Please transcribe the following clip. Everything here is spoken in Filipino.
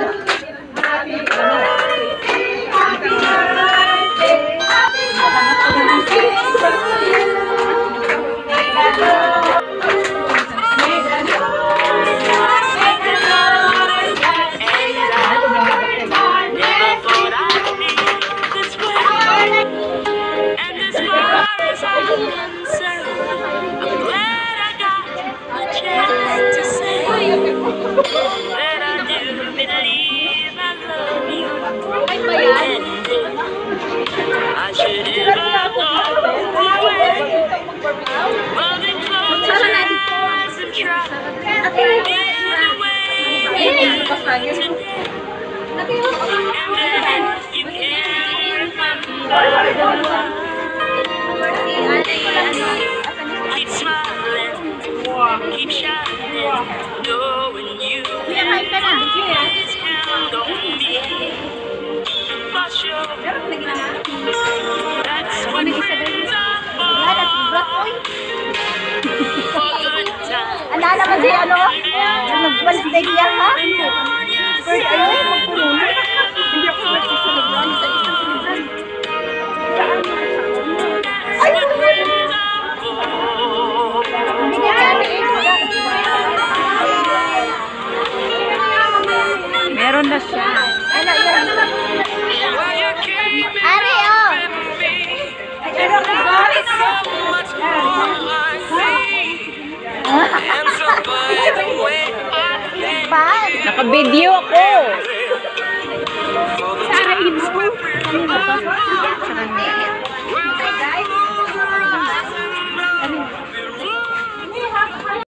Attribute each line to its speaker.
Speaker 1: না
Speaker 2: Ang lalaman si ano? Nag-balstegya ha? Kahit ayaw ko
Speaker 1: magpumuli. Hindi ako nagsisalagan sa isang tulugan. Ano Meron na siya.
Speaker 2: Ano, yan.
Speaker 1: Naka-video ako. Sara Ibu. Ano ba? Tsaka